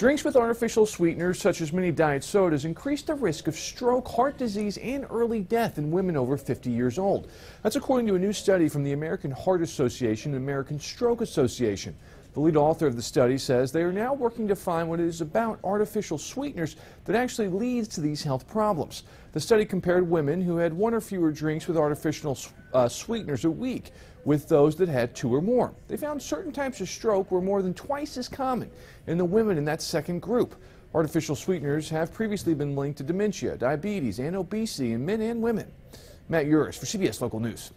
Drinks with artificial sweeteners, such as many diet sodas, increase the risk of stroke, heart disease, and early death in women over 50 years old. That's according to a new study from the American Heart Association and American Stroke Association. The lead author of the study says they are now working to find what it is about artificial sweeteners that actually leads to these health problems. The study compared women who had one or fewer drinks with artificial uh, sweeteners a week with those that had two or more. They found certain types of stroke were more than twice as common in the women in that second group. Artificial sweeteners have previously been linked to dementia, diabetes, and obesity in men and women. Matt Yurus for CBS Local News.